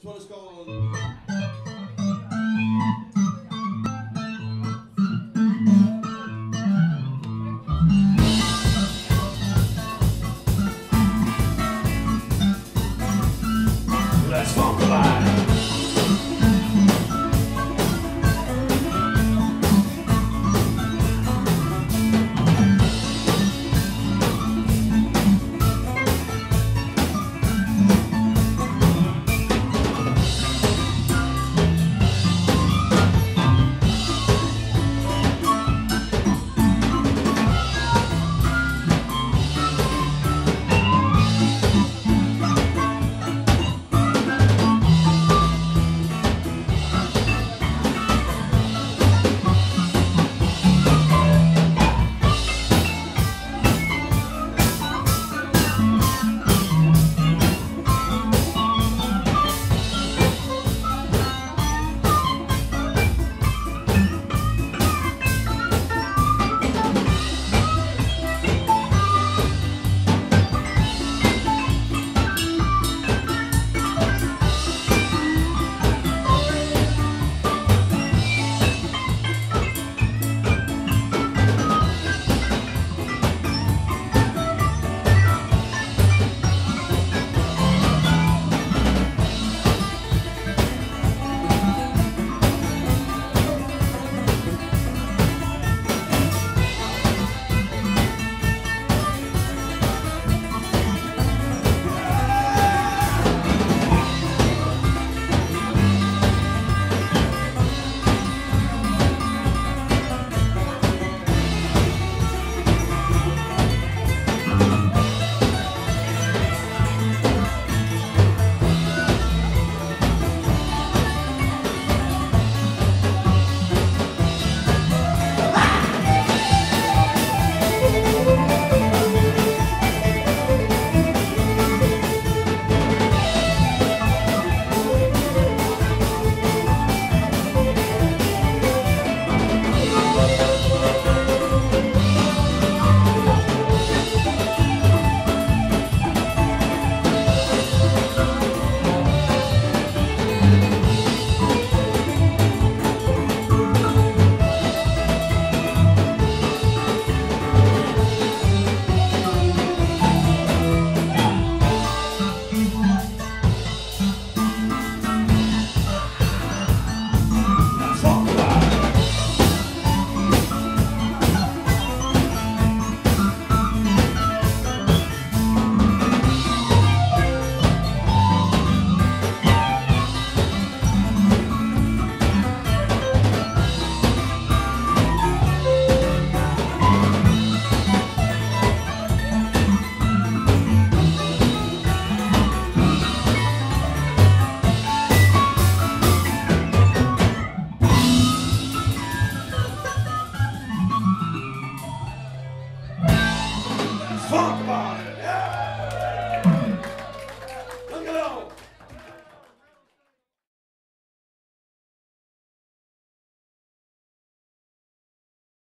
This one is called